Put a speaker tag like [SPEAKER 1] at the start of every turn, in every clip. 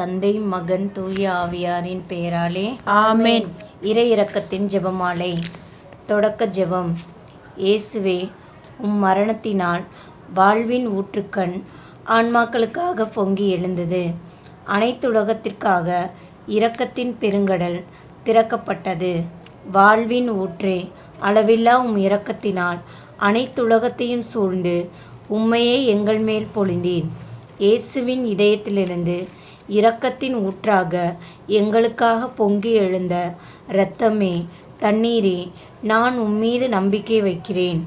[SPEAKER 1] தந்தை மகன் தூய ஆவியாரின் பெயராலே
[SPEAKER 2] ஆமென்.
[SPEAKER 1] இறை இரக்கத்தின் ஜெபமாலை. தொடக்க ஜெபம். இயேசுவே உம் மரணத்தினால் வாழ்வின் ஊற்றுக்கண் ஆன்மாக்களுக்காக பொங்கி எழுந்தது. அனைத்துலகத்திற்காக இரக்கத்தின் பெருங்கடல் திறக்கப்பட்டது. வாழ்வின் ஊற்றே அளவில்லா உம் இரக்கத்தினால் அனைத்துலகத்தையும் சூழ்ந்து உம்மையே எங்கள் மேல் பொழிந்தீர். இயேசுவின் இதயத்திலிருந்து இரக்கத்தின் ஊற்றாக எங்களுக்காக பொங்கி எழுந்த இரத்தமே தண்ணீரே நான் உம்மீது நம்பிக்கை வைக்கிறேன்.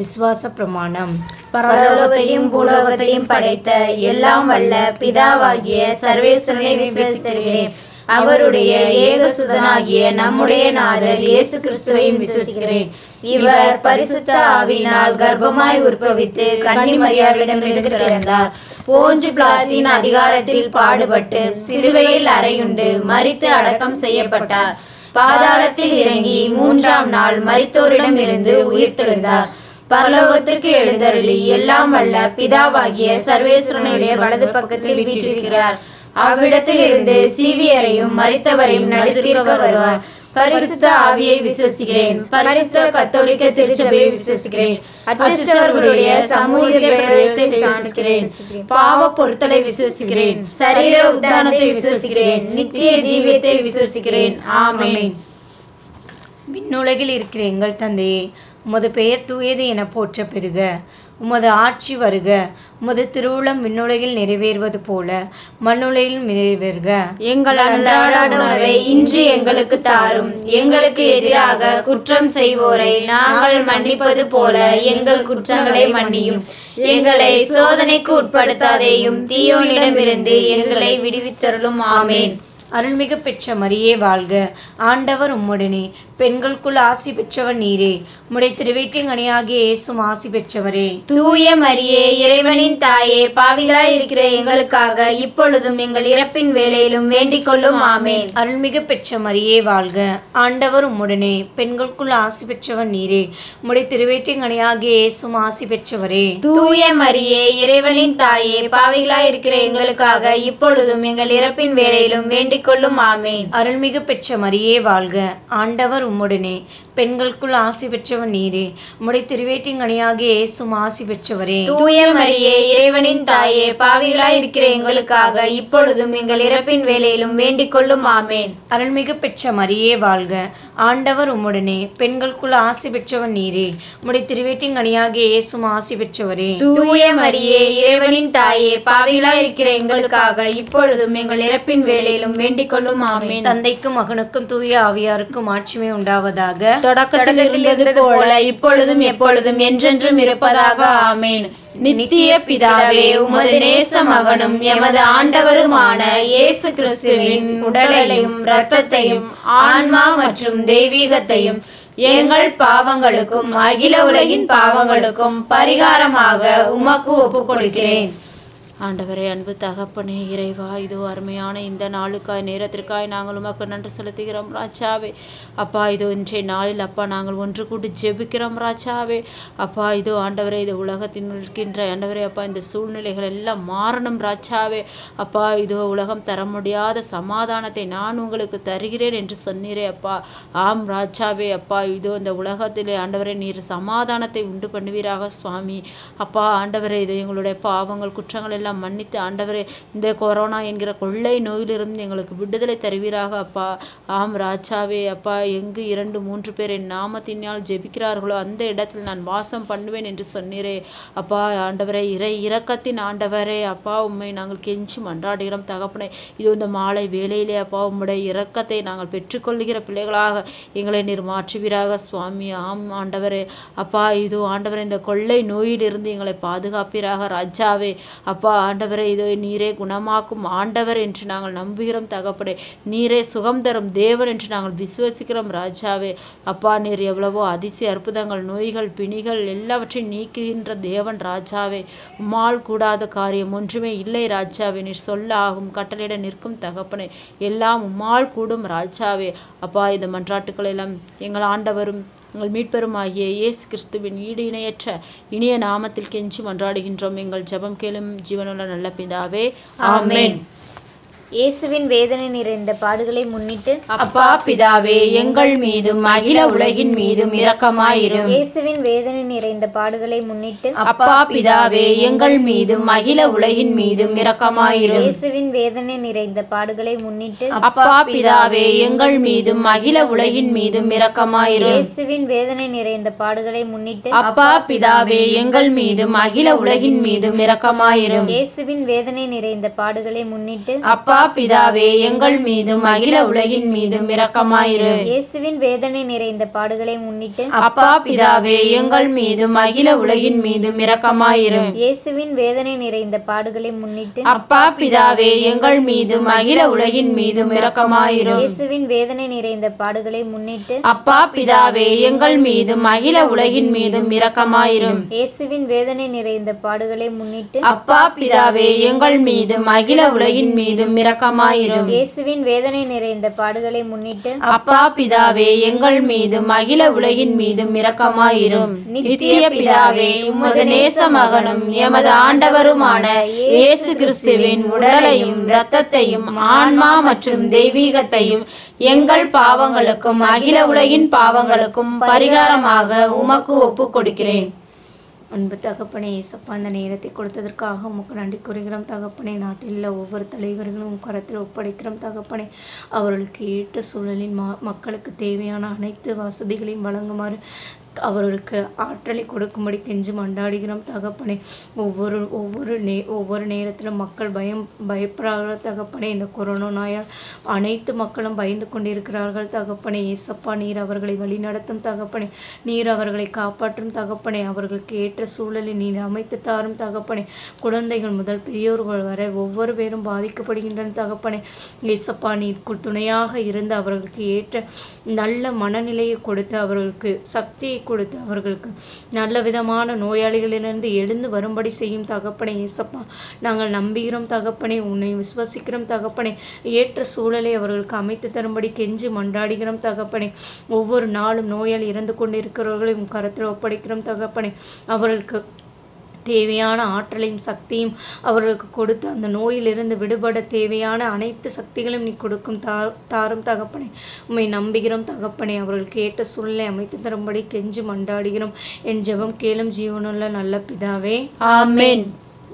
[SPEAKER 1] விசுவாச பிரமாணம்.
[SPEAKER 2] பரலோகத்தையும் பூலோகத்தையும் படைத்த எல்லாம் வல்ல பிதாவாகிய சர்வேஸ்வரனை விசுவசிக்கிறேன் அவருடைய ஏகசுதனாகிய நம்முடைய நாதர் இயேசு கிறிஸ்துவையும் விசுவசிக்கிறேன். இவர் பரிசுத்த ஆவினால் கர்ப்பமாய் உற்பவித்து கன்னிமரியாரிடமிருந்து பிறந்தார். போஞ்சு பிளாத்தின் அதிகாரத்தில் பாடுபட்டு சிலுவையில் அறையுண்டு மரித்து அடக்கம் செய்யப்பட்டார். பாதாளத்தில் இறங்கி மூன்றாம் நாள் மறித்தோரிடம் இருந்து உயிர்த்தெழுந்தார் பரலோகத்திற்கு எழுந்தருளி எல்லாம் வல்ல பிதாவாகிய சர்வேஸ்வரனுடைய வலது பக்கத்தில் வீற்றிருக்கிறார். அவ்விடத்தில் இருந்து சீவியரையும் மரித்தவரையும் நடுத்திருக்க வருவார். பரிசுத்த ஆவியை விசுவசிக்கிறேன். பரிசுத்த கத்தோலிக்க திருச்சபையை விசுவசிக்கிறேன். அச்சவர்களுடைய சமூகத்தை விசுவசிக்கிறேன். பாவ பொருத்தலை விசுவசிக்கிறேன். சரீர உத்தானத்தை விசுவசிக்கிறேன். நித்திய ஜீவியத்தை விசுவசிக்கிறேன். ஆமேன்.
[SPEAKER 1] விண்ணுலகில் இருக்கிற எங்கள் தந்தையே உமது பெயர் தூயது என போற்ற பெறுக உமது ஆட்சி வருக. உமது திருவுளம் விண்ணுலகில் நிறைவேறுவது போல மண்ணுலகில் நிறைவேறுக.
[SPEAKER 2] எங்கள் அன்றாட உணவை இன்று எங்களுக்கு தாரும். எங்களுக்கு எதிராக குற்றம் செய்வோரை நாங்கள் மன்னிப்பது போல எங்கள் குற்றங்களை மன்னியும். எங்களை சோதனைக்கு உட்படுத்தாதேயும் தீயோனிடமிருந்து எங்களை விடுவித்தருளும். ஆமேன்.
[SPEAKER 1] அருள்மிகு பெற்ற மரியே வாழ்க. ஆண்டவர் உம்முடனே. பெண்களுக்குள் ஆசி பெற்றவர் நீரே. உம்முடைய திருவேட்டின் கனியாகிய இயேசும் ஆசி பெற்றவரே.
[SPEAKER 2] தூய மரியே இறைவனின் தாயே பாவிகளாய் இருக்கிற எங்களுக்காக இப்பொழுதும் எங்கள் இறப்பின் வேலையிலும் வேண்டிக் கொள்ளும் ஆமேன்.
[SPEAKER 1] அருள்மிகு பெற்ற மரியே வாழ்க. ஆண்டவர் உம்முடனே. பெண்களுக்குள் ஆசி பெற்றவர் நீரே. உம்முடைய திருவேட்டின் கனியாகிய இயேசும் ஆசி பெற்றவரே.
[SPEAKER 2] தூய மரியே இறைவனின் தாயே பாவிகளாய் இருக்கிற எங்களுக்காக இப்பொழுதும் எங்கள் இறப்பின் வேலையிலும் வேண்டிக் கொள்ளும் ஆமேன்.
[SPEAKER 1] அருள்மிகு பெற்ற மரியே வாழ்க. ஆண்டவர் உம்முடனே பெண்களுக்குள் ஆசி பெற்றவர் நீரே. உம்முடைய திருவேட்டின் கனியாகிய இயேசும் ஆசி பெற்றவரே.
[SPEAKER 2] தூய மரியே இறைவனின் தாயே பாவிகளாய் இருக்கிற எங்களுக்காக இப்பொழுதும் எங்கள் இறப்பின் வேலையிலும் வேண்டிக் கொள்ளும் ஆமேன்.
[SPEAKER 1] அருள்மிகு பெற்ற மரியே வாழ்க. ஆண்டவர் உம்முடனே. பெண்களுக்குள் ஆசி பெற்றவர் நீரே. உம்முடைய திருவேட்டின் கனியாகிய இயேசும் ஆசி பெற்றவரே.
[SPEAKER 2] தூய மரியே இறைவனின் தாயே பாவிகளாய் இருக்கிற எங்களுக்காக இப்பொழுதும் எங்கள் இறப்பின் வேலையிலும் வேண்டிக் கொள்ளும் ஆமேன்.
[SPEAKER 1] தந்தைக்கும் மகனுக்கும் தூய ஆவியாருக்கும் ஆட்சிமை உண்டாவதாக.
[SPEAKER 2] தொடக்கத்தில் இருந்தது போல இப்பொழுதும் எப்பொழுதும் என்றென்றும் இருப்பதாக. ஆமேன். நித்திய பிதாவே உமது நேச மகனும் எமது ஆண்டவருமான இயேசு கிறிஸ்துவின் உடலையும் இரத்தத்தையும் ஆன்மா மற்றும் தெய்வீகத்தையும் எங்கள் பாவங்களுக்கும் அகில உலகின் பாவங்களுக்கும் பரிகாரமாக உமக்கு ஒப்புக் கொடுக்கிறேன்
[SPEAKER 3] ஆண்டவரே அன்பு தகப்பனே இறைவா இதோ அருமையான இந்த நாளுக்காய் நேரத்திற்காய் நாங்கள் உமக்கு நன்றி செலுத்துகிறோம் ராஜாவே. அப்பா இதோ இன்றைய நாளில் அப்பா நாங்கள் ஒன்று கூட்டு ஜெபிக்கிறோம் ராஜாவே. அப்பா இதோ ஆண்டவரே இது உலகத்தில் இருக்கின்ற ஆண்டவரே அப்பா இந்த சூழ்நிலைகள் எல்லாம் மாறணும் ராஜாவே. அப்பா இதோ உலகம் தர முடியாத சமாதானத்தை நான் உங்களுக்கு தருகிறேன் என்று சொன்னீரே அப்பா. ஆம் ராஜாவே. அப்பா இதோ இந்த உலகத்திலே ஆண்டவரே நீர் சமாதானத்தை உண்டு பண்ணுவீராக சுவாமி. அப்பா ஆண்டவரே இது எங்களுடைய பாவங்கள் குற்றங்கள் எல்லாம் மன்னித்து ஆண்டவரே இந்த கொரோனா என்கிற கொள்ளை நோயிலிருந்து எங்களுக்கு விடுதலை தருவீராக அப்பா. ஆம் ராஜாவே அப்பா எங்கு இரண்டு மூன்று பேர் என் நாமத்தினால் ஜெபிக்கிறார்களோ அந்த இடத்தில் நான் வாசம் பண்ணுவேன் என்று சொன்னீரே. அப்பா ஆண்டவரே இறை இரக்கத்தின் ஆண்டவரே அப்பா உம்மை நாங்கள் கெஞ்சி மன்றாடுகிறோம் தகப்பனை இது இந்த மாலை வேலையிலே அப்பா உம்முடைய இரக்கத்தை நாங்கள் பெற்றுக்கொள்கிற பிள்ளைகளாக எங்களை நீர் மாற்றுவீராக சுவாமி. ஆம் ஆண்டவரே அப்பா இது ஆண்டவரே இந்த கொள்ளை நோயிலிருந்து எங்களை பாதுகாப்பீராக ராஜாவே. அப்பா அப்பா ஆண்டவரே இதோ நீரே குணமாக்கும் ஆண்டவர் என்று நாங்கள் நம்புகிறோம் தகப்படை நீரே சுகம் தரும் தேவன் என்று நாங்கள் விசுவசிக்கிறோம் ராஜாவே. அப்பா நீர் எவ்வளவோ அதிசய அற்புதங்கள் நோய்கள் பிணிகள் எல்லாவற்றையும் நீக்குகின்ற தேவன் ராஜாவே. உம்மால் கூடாத காரியம் ஒன்றுமே இல்லை ராஜாவே. நீர் சொல்ல ஆகும் கட்டளையிட நிற்கும் தகப்பனை. எல்லாம் உம்மால் கூடும் ராஜாவே. அப்பா இந்த மன்றாட்டுக்கள் எல்லாம் எங்கள் ஆண்டவரும் எங்கள் மீட்பெரும் ஆகிய இயேசு கிறிஸ்துவின் ஈடு இணையற்ற இனிய நாமத்தில் கெஞ்சி மன்றாடுகின்றோம். எங்கள் ஜெபம் கேளும் ஜீவனுள்ள நல்ல பிதாவே. ஆமென்.
[SPEAKER 4] இயேசுவின் வேதனை நிறைந்த பாடுகளை முன்னிட்டு
[SPEAKER 3] அப்பா பிதாவே எங்கள் மீதும் அகில உலகின் மீதும் இரக்கமாயிரும்.
[SPEAKER 4] இயேசுவின் வேதனை நிறைந்த பாடுகளை முன்னிட்டு
[SPEAKER 3] அப்பா பிதாவே எங்கள் மீதும் அகில உலகின் மீதும் இரக்கமாயிரும்.
[SPEAKER 4] இயேசுவின் வேதனை நிறைந்த பாடுகளை முன்னிட்டு
[SPEAKER 3] அப்பா பிதாவே எங்கள் மீதும் அகில உலகின் மீதும் இரக்கமாயிரும்.
[SPEAKER 4] இயேசுவின் வேதனை நிறைந்த பாடுகளை முன்னிட்டு
[SPEAKER 3] அப்பா பிதாவே எங்கள் மீதும் அகில உலகின் மீதும் இரக்கமாயிரும்.
[SPEAKER 4] இயேசுவின் வேதனை நிறைந்த பாடுகளை முன்னிட்டு
[SPEAKER 3] அப்பா பிதாவே எங்கள் மீதும் அகில உலகின் மீதும் இரக்கமாயிரு.
[SPEAKER 4] இயேசுவின் வேதனை நிறைந்த பாடுகளை முன்னிட்டு
[SPEAKER 3] அப்பா பிதாவே எங்கள் மீதும் அகில உலகின் மீதும் இரக்கமாயிரு.
[SPEAKER 4] இயேசுவின் வேதனை நிறைந்த பாடுகளை முன்னிட்டு
[SPEAKER 3] அப்பா பிதாவே எங்கள் மீதும் அகில உலகின் மீதும் இரக்கமாயிரு.
[SPEAKER 4] இயேசுவின் வேதனை நிறைந்த பாடுகளை முன்னிட்டு
[SPEAKER 3] அப்பா பிதாவே எங்கள் மீதும் அகில உலகின் மீதும் இரக்கமாயிரும்
[SPEAKER 4] இயேசுவின் வேதனை நிறைந்த பாடுகளை முன்னிட்டு
[SPEAKER 3] அப்பா பிதாவே எங்கள் மீதும் அகில உலகின் மீதும் இரக்கமாயிரும்.
[SPEAKER 4] இயேசுவின் வேதனை நிறைந்த பாடுகளை முன்னிட்டு
[SPEAKER 3] அப்பா பிதாவே எங்கள் மீதும் அகில உலகின் மீதும் இரக்கமாயிரும். நித்திய பிதாவே உமது நேச மகனும் எமது ஆண்டவருமான இயேசு கிறிஸ்துவின் உடலையும் இரத்தத்தையும் ஆன்மா மற்றும் தெய்வீகத்தையும் எங்கள் பாவங்களுக்கும் அகில உலகின் பாவங்களுக்கும் பரிகாரமாக உமக்கு ஒப்புக் கொடுக்கிறேன்
[SPEAKER 1] அன்பு தகப்பனே இயேசப்பா அந்த நேரத்தை கொடுத்ததற்காக உமக்கு நன்றி கூறுகிறோம். தகப்பனே நாட்டில் உள்ள ஒவ்வொரு தலைவர்களும் கரத்தில் ஒப்படைக்கிறோம். தகப்பனே அவர்களுக்கு ஏற்ற சூழலில் மக்களுக்கு தேவையான அனைத்து வசதிகளையும் வழங்குமாறு அவர்களுக்கு ஆற்றலை கொடுக்கும்படி கெஞ்சி மண்டாடுகிறோம் தகப்பனே. ஒவ்வொரு ஒவ்வொரு நே ஒவ்வொரு நேரத்திலும் மக்கள் பயம் பயப்படுறார்கள் தகப்பனே இந்த கொரோனா நோயால் அனைத்து மக்களும் பயந்து கொண்டிருக்கிறார்கள் தகப்பனே. ஏசப்பா நீர் அவர்களை வழிநடத்தும் தகப்பனே. நீர் அவர்களை காப்பாற்றும் தகப்பனே. அவர்களுக்கு ஏற்ற சூழலை நீர் அமைத்து தாரும் தகப்பனே. குழந்தைகள் முதல் பெரியோர்கள் வரை ஒவ்வொரு பேரும் பாதிக்கப்படுகின்றன தகப்பனே. ஏசப்பா நீர் கு- துணையாக இருந்து அவர்களுக்கு ஏற்ற நல்ல மனநிலையை கொடுத்து அவர்களுக்கு சக்தியை கொடுத்து அவர்களுக்கு நல்ல விதமான நோயாளிகளிலிருந்து எழுந்து வரும்படி செய்யும் தகப்பனை ஏசப்பா நாங்கள் நம்புகிறோம் தகப்பனை உன்னை விசுவசிக்கிறோம் தகப்பனை. ஏற்ற சூழலை அவர்களுக்கு அமைத்து தரும்படி கெஞ்சி மன்றாடுகிறோம் தகப்பனே. ஒவ்வொரு நாளும் நோயால் இறந்து கொண்டிருக்கிறவர்களையும் கரத்தில் ஒப்படைக்கிறோம் தகப்பனை. அவர்களுக்கு தேவையான ஆற்றலையும் சக்தியும் அவர்களுக்கு கொடுத்து அந்த நோயிலிருந்து விடுபட தேவையான அனைத்து சக்திகளையும் நீ கொடுக்கும் தா தாரும் தகப்பனை. உண்மை நம்புகிறோம் தகப்பனே. அவர்கள் கேட்ட சூழ்நிலை அமைத்து தரும்படி கெஞ்சி மண்டாடுகிறோம் என் ஜெபம் கேளும் ஜீவனுள்ள நல்ல பிதாவே.
[SPEAKER 3] ஆமேன்.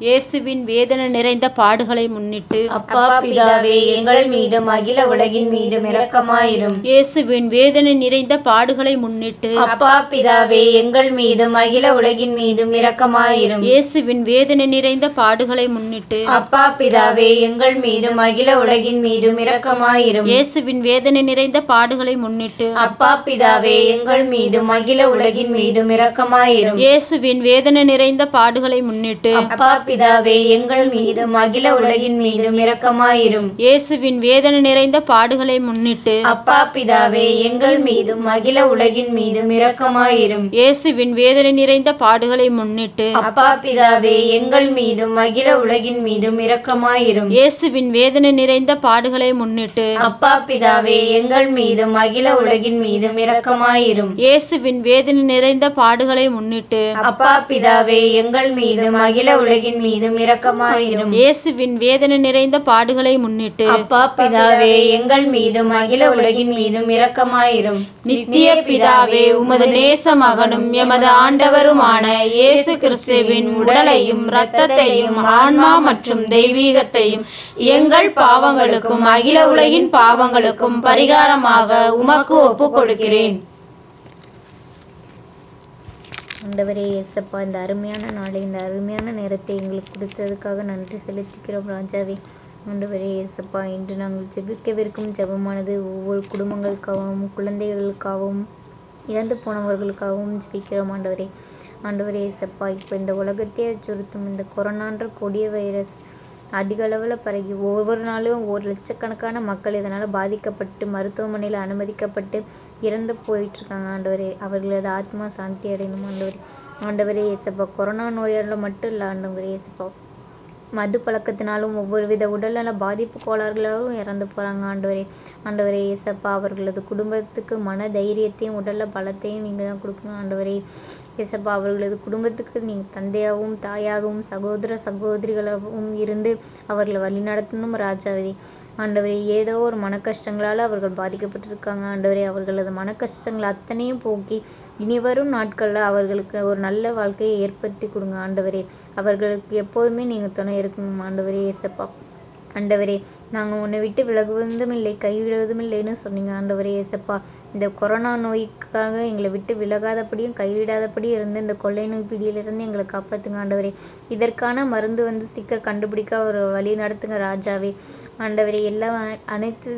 [SPEAKER 3] இயேசுவின் வேதனை நிறைந்த பாடுகளை முன்னிட்டு
[SPEAKER 1] அப்பா பிதாவே எங்கள் மீதும் அகில உலகின் மீதும் இரக்கமாயிரும்.
[SPEAKER 3] இயேசுவின் வேதனை நிறைந்த பாடுகளை முன்னிட்டு
[SPEAKER 1] அப்பா பிதாவே எங்கள் மீதும் அகில உலகின் மீதும் இரக்கமாயிரும்.
[SPEAKER 3] இயேசுவின் வேதனை நிறைந்த பாடுகளை முன்னிட்டு
[SPEAKER 1] அப்பா பிதாவே எங்கள் மீதும் அகில உலகின் மீதும் இரக்கமாயிரும்.
[SPEAKER 3] இயேசுவின் வேதனை நிறைந்த பாடுகளை முன்னிட்டு
[SPEAKER 1] அப்பா பிதாவே எங்கள் மீதும் அகில உலகின் மீதும் இரக்கமாயிரும்.
[SPEAKER 3] இயேசுவின் வேதனை நிறைந்த பாடுகளை முன்னிட்டு
[SPEAKER 1] அப்பா பிதாவே எங்கள் மீதும் அகில உலகின் மீதும் இரக்கமாயிரும்.
[SPEAKER 3] இயேசுவின் வேதனை நிறைந்த பாடுகளை முன்னிட்டு
[SPEAKER 1] அப்பா பிதாவே எங்கள் மீதும் அகில உலகின் மீதும் இரக்கமாயிரும்.
[SPEAKER 3] இயேசுவின் வேதனை நிறைந்த பாடுகளை முன்னிட்டு
[SPEAKER 1] அப்பா பிதாவே எங்கள் மீதும் அகில உலகின் மீதும் இரக்கமாயிரும்.
[SPEAKER 3] இயேசுவின் வேதனை நிறைந்த பாடுகளை முன்னிட்டு
[SPEAKER 1] அப்பா பிதாவே எங்கள் மீதும் அகில உலகின் மீதும் இரக்கமாயிரும்.
[SPEAKER 3] இயேசுவின் வேதனை நிறைந்த பாடுகளை முன்னிட்டு
[SPEAKER 1] அப்பா பிதாவே எங்கள் மீதும் அகில உலகின் மீதும் இரக்கமாயிரும்.
[SPEAKER 3] இயேசுவின் வேதனை நிறைந்த பாடுகளை முன்னிட்டு
[SPEAKER 1] அப்பா பிதாவே எங்கள் மீதும் அகில உலகின் மீதும் இரக்கமாயிரும்.
[SPEAKER 3] நித்திய பிதாவே உமது நேச மகனும் எமது ஆண்டவருமான இயேசு கிறிஸ்துவின் உடலையும் இரத்தத்தையும் ஆன்மா மற்றும் தெய்வீகத்தையும் எங்கள் பாவங்களுக்கும் அகில உலகின் பாவங்களுக்கும் பரிகாரமாக உமக்கு ஒப்புக் கொடுக்கிறேன்
[SPEAKER 4] ஆண்டவரே இயேசப்பா இந்த அருமையான நாளை இந்த அருமையான நேரத்தை எங்களுக்கு கொடுத்ததுக்காக நன்றி செலுத்திக்கிறோம் ராஜாவே. ஆண்டவரே இயேசப்பா இன்று நாங்கள் ஜெபிக்கவிருக்கும் ஜெபமானது ஒவ்வொரு குடும்பங்களுக்காகவும் குழந்தைகளுக்காகவும் இறந்து போனவர்களுக்காகவும் ஜெபிக்கிறோம் ஆண்டவரே. ஆண்டவரே இயேசப்பா இப்போ இந்த உலகத்தையே அச்சுறுத்தும் இந்த கொரோனான்ற கொடிய வைரஸ் அதிக அளவில் ஒவ்வொரு நாளும் ஒரு லட்சக்கணக்கான மக்கள் இதனால் பாதிக்கப்பட்டு மருத்துவமனையில் அனுமதிக்கப்பட்டு இறந்து போயிட்டுருக்காங்க ஆண்டவரே. அவர்களது ஆத்மா சாந்தி அடையணும் ஆண்டவரே. ஆண்டவரே ஏசப்பா கொரோனா நோயால் மட்டும் இல்லை ஆண்டவரே ஏசப்பா மது பழக்கத்தினாலும் ஒவ்வொரு வித உடல்நல பாதிப்பு கோளாறுகளாலும் இறந்து போகிறாங்க ஆண்டவரே. ஆண்டவரே ஏசப்பா அவர்களது குடும்பத்துக்கு மன தைரியத்தையும் உடல்ல பலத்தையும் நீங்கள் தான் கொடுக்கணும் ஆண்டவரே. ஏசப்பா அவர்களது குடும்பத்துக்கு நீங்கள் தந்தையாகவும் தாயாகவும் சகோதர சகோதரிகளாகவும் இருந்து அவர்களை வழிநடத்தணும் ராஜாவே. ஆண்டவரே ஏதோ ஒரு மன கஷ்டங்களால் அவர்கள் பாதிக்கப்பட்டிருக்காங்க. ஆண்டவரே அவர்களது மன கஷ்டங்கள் அத்தனையும் போக்கி இனி வரும் நாட்களில் அவர்களுக்கு ஒரு நல்ல வாழ்க்கையை ஏற்படுத்தி கொடுங்க. ஆண்டவரே அவர்களுக்கு எப்போதுமே நீங்கள் துணை இருக்கணும். ஆண்டவரே ஏசப்பா ஆண்டவரே நாங்கள் உன்னை விட்டு விலகுவதும் இல்லை கைவிடுவதும் இல்லைன்னு சொன்னீங்க ஆண்டவரே ஏசப்பா. இந்த கொரோனா நோய்க்காக எங்களை விட்டு விலகாதபடியும் கைவிடாதபடியும் இருந்து இந்த கொள்ளை நோய் பிடியிலிருந்து எங்களை காப்பாற்றுங்க ஆண்டவரே. இதற்கான மருந்து வந்து சீக்கிரம் கண்டுபிடிக்க ஒரு வழி நடத்துங்க ராஜாவே. ஆண்டவரே எல்லா அனைத்து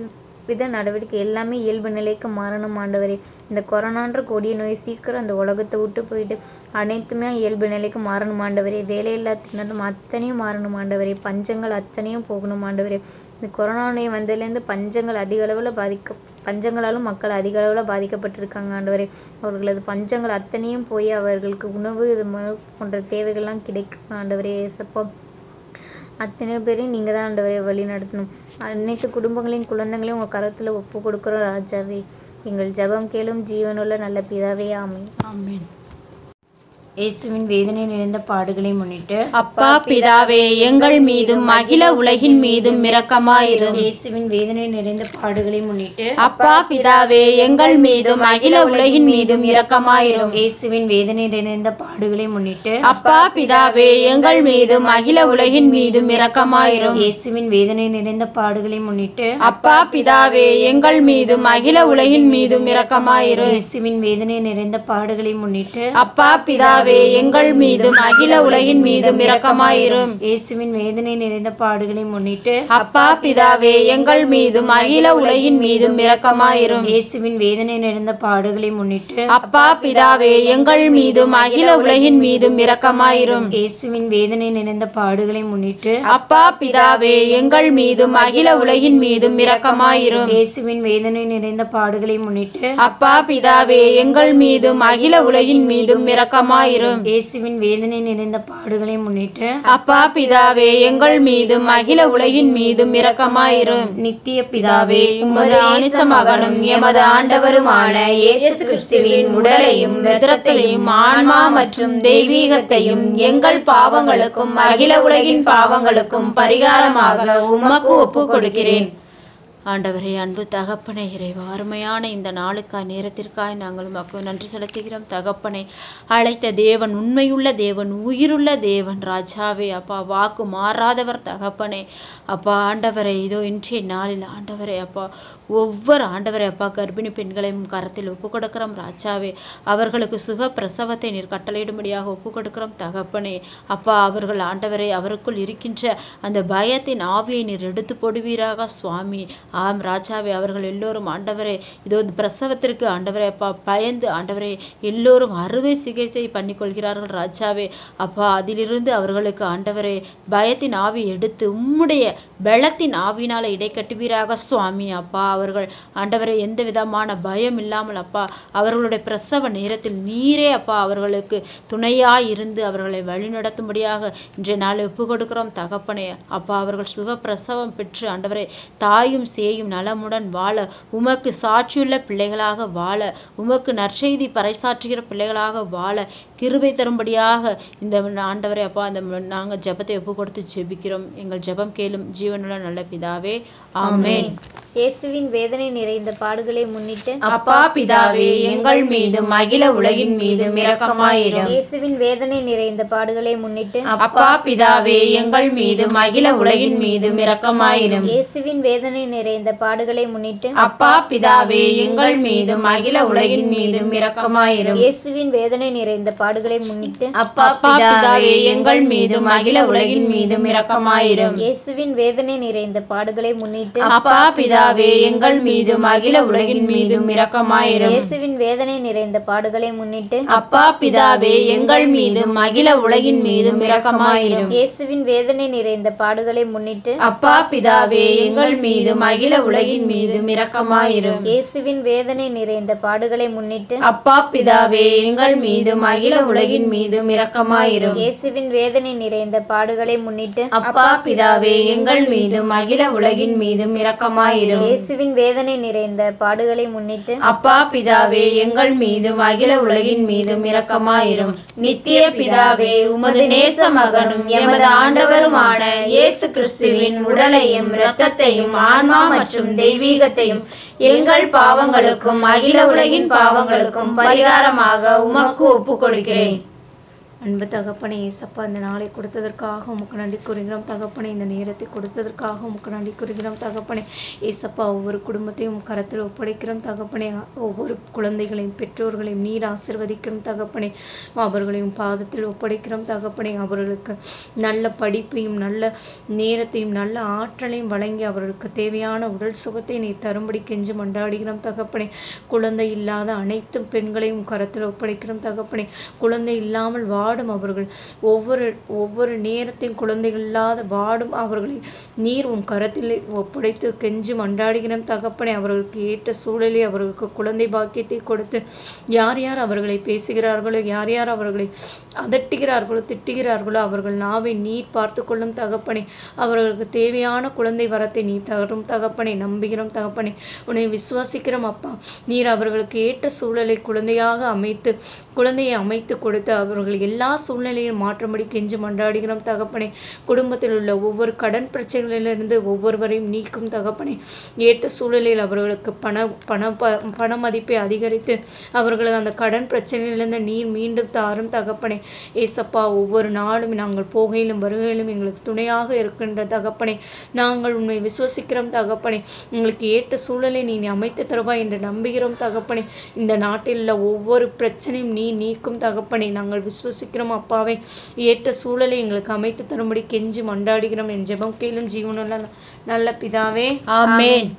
[SPEAKER 4] வித நடவடிக்கை எல்லாமே இயல்பு நிலைக்கு மாறணும் ஆண்டவரே. இந்த கொரோனான்ற கொடிய நோய் சீக்கிரம் அந்த உலகத்தை விட்டு போயிட்டு அனைத்துமே இயல்பு நிலைக்கு மாறணும் ஆண்டவரே. வேலையில்லா திண்டாட்டம் அத்தனையும் மாறணும் ஆண்டவரே. பஞ்சங்கள் அத்தனையும் போகணும் ஆண்டவரே. இந்த கொரோனா நோய் வந்ததுலேருந்து பஞ்சங்கள் அதிக அளவில் பாதிக்க பஞ்சங்களாலும் மக்கள் அதிக அளவில் பாதிக்கப்பட்டிருக்காங்க ஆண்டவரே. அவர்களது பஞ்சங்கள் அத்தனையும் போய் அவர்களுக்கு உணவு இது போன்ற தேவைகள்லாம் கிடைக்கும் ஆண்டவரே சப்போ அத்தனை பேரையும் நீங்கள் தான் ஆண்டவரே வழி நடத்தணும் அனைத்து குடும்பங்களையும் குழந்தைங்களையும் உங்கள் கரத்தில் ஒப்பு கொடுக்குறோம் ராஜாவே. எங்கள் ஜெபம் கேளும் ஜீவனுள்ள நல்ல பிதாவே ஆமென்.
[SPEAKER 3] ஆமீன்.
[SPEAKER 1] இயேசுவின் வேதனை நிறைந்த பாடுகளை முன்னிட்டு
[SPEAKER 3] அப்பா பிதாவே எங்கள் மீதும் அகில உலகின் மீதும் இரக்கமாயிரும்.
[SPEAKER 1] இயேசுவின் வேதனை நிறைந்த பாடுகளை முன்னிட்டு
[SPEAKER 3] அப்பா பிதாவே எங்கள் மீதும் அகில உலகின் மீதும் இரக்கமாயிரும்.
[SPEAKER 1] இயேசுவின் வேதனை நிறைந்த பாடுகளை முன்னிட்டு
[SPEAKER 3] அப்பா பிதாவே எங்கள் மீதும் அகில உலகின் மீதும் இரக்கமாயிரும்.
[SPEAKER 1] இயேசுவின் வேதனை நிறைந்த பாடுகளை முன்னிட்டு
[SPEAKER 3] அப்பா பிதாவே எங்கள் மீதும் அகில உலகின் மீதும் இரக்கமாயிரும்.
[SPEAKER 1] இயேசுவின் வேதனை நிறைந்த பாடுகளை முன்னிட்டு
[SPEAKER 3] அப்பா பிதாவே எங்கள் மீதும் அகில உலகின் மீதும் இரக்கமாயிரும்.
[SPEAKER 1] இயேசுவின் வேதனை நிறைந்த பாடுகளை முன்னிட்டு
[SPEAKER 3] அப்பா பிதாவே எங்கள் மீதும் அகில உலகின் மீதும் இரக்கமாயிரும்.
[SPEAKER 1] இயேசுவின் வேதனை நிறைந்த பாடுகளை முன்னிட்டு
[SPEAKER 3] அப்பா பிதாவே எங்கள் மீதும் அகில உலகின் மீதும் இரக்கமாயிரும்.
[SPEAKER 1] இயேசுவின் வேதனை நிறைந்த பாடுகளை முன்னிட்டு
[SPEAKER 3] அப்பா பிதாவே எங்கள் மீதும் அகில உலகின் மீதும் இரக்கமாயிரும்.
[SPEAKER 1] இயேசுவின் வேதனை நிறைந்த பாடுகளை முன்னிட்டு
[SPEAKER 3] அப்பா பிதாவே எங்கள் மீதும் அகில உலகின் மீதும் இரக்கமாயிரும்
[SPEAKER 1] இயேசுவின் வேதனை நிறைந்த பாடுகளை முன்னிட்டு
[SPEAKER 3] அப்பா பிதாவே எங்கள் மீதும் அகில உலகின் மீதும் இரக்கமாயிரும்.
[SPEAKER 1] நித்திய பிதாவே
[SPEAKER 3] உமது ஆனிச மகனும் எமது ஆண்டவருமான இயேசு கிறிஸ்துவின் உடலையும் இரத்தத்தையும் ஆன்மா மற்றும் தெய்வீகத்தையும் எங்கள் பாவங்களுக்கும் அகில உலகின் பாவங்களுக்கும் பரிகாரமாக உமக்கு ஒப்பு கொடுக்கிறேன் ஆண்டவரே அன்பு தகப்பனே இறைவா அருமையான இந்த நாளுக்காய் நேரத்திற்காய் நாங்கள் உமக்கு நன்றி செலுத்துகிறோம். தகப்பனே அழைத்த தேவன் உண்மையுள்ள தேவன் உயிருள்ள தேவன் ராஜாவே அப்பா வாக்கு மாறாதவர் தகப்பனே. அப்பா ஆண்டவரே இதோ இன்றைய நாளில் ஆண்டவரே அப்பா ஒவ்வொரு ஆண்டவரே அப்பா கர்ப்பிணி பெண்களையும் கரத்தில் ஒப்பு கொடுக்கிறோம் ராஜாவே. அவர்களுக்கு சுக பிரசவத்தை நீர் கட்டளையிடும்படியாக ஒப்பு கொடுக்கிறோம் தகப்பனே. அப்பா அவர்கள் ஆண்டவரே அவருக்குள் இருக்கின்ற அந்த பயத்தின் ஆவியை நீர் எடுத்து போடுவீராக சுவாமி. ஆம் ராஜாவே அவர்கள் எல்லோரும் ஆண்டவரே இதோ பிரசவத்திற்கு ஆண்டவரே அப்பா பயந்து ஆண்டவரே எல்லோரும் அறுவை சிகிச்சை பண்ணிக்கொள்கிறார்கள் ராஜாவே. அப்பா அதிலிருந்து அவர்களுக்கு ஆண்டவரே பயத்தின் ஆவி எடுத்து உம்முடைய பெலத்தின் ஆவினால் இடைக்கட்டுவீராக சுவாமி. அப்பா அவர்கள் ஆண்டவரே எந்த விதமான பயம் இல்லாமல் அப்பா அவர்களுடைய பிரசவ நேரத்தில் நீரே அப்பா அவர்களுக்கு துணையாய் இருந்து அவர்களை வழிநடத்தும்படியாக இன்றைய நாள் ஒப்பு கொடுக்கிறோம் தகப்பனே. அப்பா அவர்கள் சுக பிரசவம் பெற்று ஆண்டவரே தாயும் சேயும் நலமுடன் வாழ உமக்கு சாட்சியுள்ள பிள்ளைகளாக வாழ உமக்கு நற்செய்தி பறைசாற்றுகிற பிள்ளைகளாக வாழ கிருபை தரும்படியாக இந்த ஆண்டவரை அப்பா இந்த நாங்கள் ஜெபத்தை ஒப்பு கொடுத்து ஜெபிக்கிறோம். எங்கள் ஜெபம் கேளும் ஜீவனுள்ள நல்ல பிதாவே. ஆமேன்.
[SPEAKER 4] இயேசுவின் வேதனை நிறைந்த பாடுகளை முன்னிட்டு
[SPEAKER 3] அப்பா பிதாவே எங்கள் மீதும் அகில உலகின் மீதும் இரக்கமாயிரும்.
[SPEAKER 4] இயேசுவின் வேதனை நிறைந்த பாடுகளை முன்னிட்டு
[SPEAKER 3] அப்பா பிதாவே எங்கள் மீதும் அகில உலகின் மீதும் இரக்கமாயிரும்.
[SPEAKER 4] இயேசுவின் வேதனை நிறைந்த பாடுகளை முன்னிட்டு
[SPEAKER 3] அப்பா பிதாவே எங்கள் மீதும் அகில உலகின் மீதும் இரக்கமாயிரும்.
[SPEAKER 4] இயேசுவின் வேதனை நிறைந்த பாடுகளை முன்னிட்டு
[SPEAKER 1] அப்பா
[SPEAKER 3] பிதாவே எங்கள் மீதும் அகில உலகின் மீதும் இரக்கமாயிரும்.
[SPEAKER 4] இயேசுவின் வேதனை நிறைந்த பாடுகளை முன்னிட்டு
[SPEAKER 3] அப்பா பிதாவே எங்கள் மீதும் அகில உலகின் மீதும் இரக்கமாயிரும்.
[SPEAKER 4] இயேசுவின் வேதனை நிறைந்த பாடுகளை முன்னிட்டு
[SPEAKER 3] அப்பா பிதாவே எங்கள் மீதும் அகில உலகின் மீதும் இரக்கமாயிரும்.
[SPEAKER 4] இயேசுவின் வேதனை நிறைந்த பாடுகளை முன்னிட்டு
[SPEAKER 3] அப்பா பிதாவே எங்கள் மீதும் அகில உலகின் மீதும் இரக்கமாயிரும்.
[SPEAKER 4] இயேசுவின் வேதனை நிறைந்த பாடுகளை முன்னிட்டு
[SPEAKER 3] அப்பா பிதாவே எங்கள் மீதும் அகில உலகின் மீதும் இரக்கமாயிரும்.
[SPEAKER 4] இயேசுவின் வேதனை நிறைந்த பாடுகளை முன்னிட்டு
[SPEAKER 3] அப்பா பிதாவே எங்கள் மீதும் அகில உலகின் மீதும் இரக்கமாயிரும்.
[SPEAKER 4] இயேசுவின் வேதனை நிறைந்த பாடுகளை முன்னிட்டு
[SPEAKER 1] அப்பா பிதாவே எங்கள் மீதும் அகில உலகின் மீதும் இரக்கமாயிரும். நித்திய பிதாவே உமது நேச மகனும் எமது ஆண்டவருமான இயேசு கிறிஸ்துவின் உடலையும் இரத்தத்தையும் ஆன்மா மற்றும் தெய்வீகத்தையும் எங்கள் பாவங்களுக்கும் அகில உலகின் பாவங்களுக்கும் பரிகாரமாக உமக்கு ஒப்பு கொடுக்கிறேன் அன்பு தகப்பனை ஏசப்பா இந்த நாளை கொடுத்ததற்காக உமக்கு நன்றி கூறுகிறோம். தகப்பனை இந்த நேரத்தை கொடுத்ததற்காக உமக்கு நன்றி கூறுகிறோம். தகப்பனை ஏசப்பா ஒவ்வொரு குடும்பத்தையும் கரத்தில் ஒப்படைக்கிறோம். தகப்பனை ஒவ்வொரு குழந்தைகளையும் பெற்றோர்களையும் நீர் ஆசிர்வதிக்கிறோம் தகப்பனை அவர்களையும் பாதத்தில் ஒப்படைக்கிறோம். தகப்பனை அவர்களுக்கு நல்ல படிப்பையும் நல்ல நேரத்தையும் நல்ல ஆற்றலையும் வழங்கி அவர்களுக்கு தேவையான உடல் சுகத்தை நீர் தரும்படி கெஞ்சு மண்டாடுகிறோம் தகப்பனை குழந்தை இல்லாத அனைத்து பெண்களையும் கரத்தில் ஒப்படைக்கிறோம். தகப்பனை குழந்தை இல்லாமல் வா வாடும் அவர்கள். ஒவ்வொரு ஒவ்வொரு நேரத்தில் குழந்தைகள் இல்லாத வாடும் அவர்களை நீர் உன் கரத்தில் ஒப்படைத்து கெஞ்சி மண்டாடுகிறோம் தகப்பனை அவர்களுக்கு ஏற்ற சூழலை அவர்களுக்கு குழந்தை பாக்கியத்தை கொடுத்து யார் யார் அவர்களை பேசுகிறார்களோ யார் யார் அவர்களை அதட்டுகிறார்களோ திட்டுகிறார்களோ அவர்கள் நாவை நீர் பார்த்து கொள்ளும் தகப்பனை. அவர்களுக்கு தேவையான குழந்தை வரத்தை நீ தரும் தகப்பனை. நம்புகிறோம் தகப்பனை. உன்னை விசுவாசிக்கிறோம் அப்பா. நீர் அவர்களுக்கு ஏற்ற சூழலை குழந்தையாக அமைத்து குழந்தையை அமைத்து கொடுத்து அவர்கள் எல்லா எல்லா சூழ்நிலையும் மாற்றும்படி கெஞ்சி மன்றாடுகிறோம் தகப்பனே. குடும்பத்தில் உள்ள ஒவ்வொரு கடன் பிரச்சனைகளிலிருந்து ஒவ்வொருவரையும் நீக்கும் தகப்பனே. ஏற்ற சூழலில் அவர்களுக்கு பண பண ப- பண மதிப்பை அதிகரித்து அவர்களுக்கு அந்த கடன் பிரச்சனையிலிருந்து நீர் மீண்டும் தாரும் தகப்பனே. ஏசப்பா ஒவ்வொரு நாளும் நாங்கள் போகையிலும் வருகையிலும் எங்களுக்கு துணையாக இருக்கின்ற தகப்பனே. நாங்கள் உண்மை விசுவசிக்கிறோம் தகப்பனே. உங்களுக்கு ஏற்ற சூழலை நீ அமைத்து தருவாய் என்று நம்புகிறோம் தகப்பனே. இந்த நாட்டில் உள்ள ஒவ்வொரு பிரச்சனையும் நீ நீக்கும் தகப்பனே. நாங்கள் சீக்கிரம் அப்பாவை ஏற்ற சூழலை எங்களுக்கு அமைத்து தரும்படி கெஞ்சி மண்டாடுகிறோம். என் ஜெபம் கேளும் ஜீவனுள்ள நல்ல பிதாவே.
[SPEAKER 3] ஆமேன்.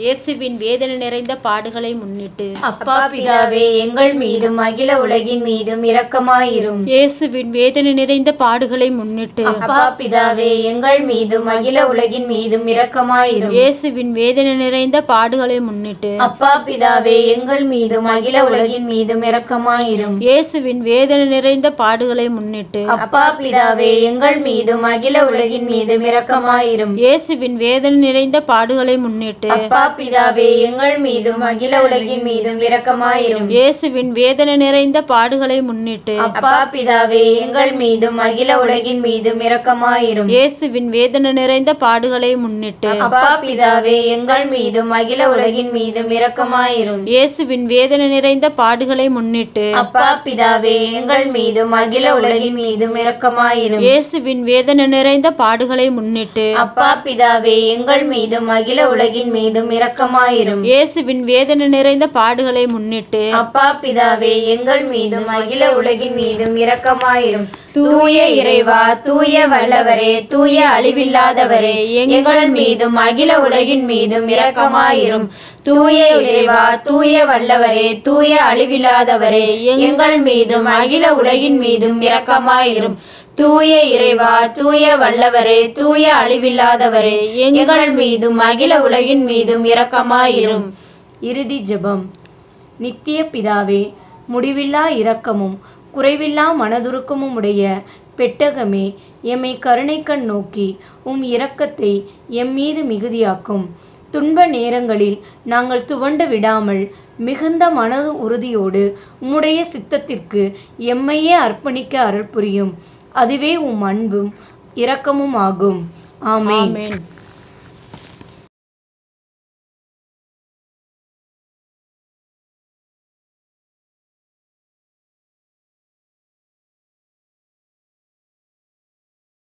[SPEAKER 3] இயேசுவின் வேதனை நிறைந்த பாடுகளை முன்னிட்டு
[SPEAKER 1] அப்பா பிதாவே எங்கள் மீதும் அகில உலகின் மீதும் இரக்கமாயிரும்.
[SPEAKER 3] இயேசுவின் வேதனை நிறைந்த பாடுகளை முன்னிட்டு
[SPEAKER 1] அப்பா பிதாவே எங்கள் மீதும் அகில உலகின் மீதும் இரக்கமாயிரும்.
[SPEAKER 3] இயேசுவின் வேதனை நிறைந்த பாடுகளை முன்னிட்டு
[SPEAKER 1] அப்பா பிதாவே எங்கள் மீதும் அகில உலகின் மீதும் இரக்கமாயிரும்.
[SPEAKER 3] இயேசுவின் வேதனை நிறைந்த பாடுகளை முன்னிட்டு
[SPEAKER 1] அப்பா பிதாவே எங்கள் மீதும் அகில உலகின் மீதும் இரக்கமாயிரும்.
[SPEAKER 3] இயேசுவின் வேதனை நிறைந்த பாடுகளை முன்னிட்டு
[SPEAKER 1] அப்பா பிதாவே எங்கள் மீதும் அகில உலகின் மீதும் இரக்கமாயிரும்.
[SPEAKER 3] இயேசுவின் வேதனை நிறைந்த பாடுகளை முன்னிட்டு
[SPEAKER 1] அப்பா பிதாவே எங்கள் மீதும் அகில உலகின் மீதும் இரக்கமாயிரும்.
[SPEAKER 3] இயேசுவின் வேதனை நிறைந்த பாடுகளை முன்னிட்டு
[SPEAKER 1] அப்பா பிதாவே எங்கள் மீதும் அகில உலகின் மீதும் இரக்கமாயிரும்.
[SPEAKER 3] இயேசுவின் வேதனை நிறைந்த பாடுகளை முன்னிட்டு
[SPEAKER 1] அப்பா பிதாவே எங்கள் மீதும் அகில உலகின் மீதும் இரக்கமாயிரும்.
[SPEAKER 3] இயேசுவின் வேதனை நிறைந்த பாடுகளை முன்னிட்டு
[SPEAKER 1] அப்பா பிதாவே எங்கள் மீதும் அகில உலகின் மீதும் இரக்கமாயிரும்.
[SPEAKER 3] இயேசுவின் வேதனை நிறைந்த பாடுகளை முன்னிட்டு
[SPEAKER 1] அப்பா பிதாவே எங்கள் மீதும் அகில உலகின் மீதும் இரக்கமாயிரும். தூய இறைவா தூய வல்லவரே தூய அழிவில்லாதவரே எங்கள் மீதும் அகில உலகின் மீதும் இரக்கமாயிரும். தூய இறைவா தூய வல்லவரே தூய அழிவில்லாதவரே எங்கள் மீதும் அகில உலகின் மீதும் இரக்கமாயிரும். தூய இறைவா தூய வல்லவரே தூய அழிவில்லாதவரே எங்கள் மீதும் அகில உலகின் மீதும் இரக்கமாயிரும். இறுதி ஜெபம். நித்திய பிதாவே முடிவில்லா இரக்கமும் குறைவில்லா மனதுருக்கமும் உடைய பெட்டகமே எம்மை கருணைக்கண் நோக்கி உம் இரக்கத்தை எம் மீது மிகுதியாக்கும். துன்ப நேரங்களில் நாங்கள் துவண்டு விடாமல் மிகுந்த மனது உறுதியோடு உம்முடைய சித்தத்திற்கு எம்மையே அர்ப்பணிக்க அருள் புரியும் அதுவே உம் அன்பும் இரக்கமும் ஆகும்
[SPEAKER 3] ஆமேன்.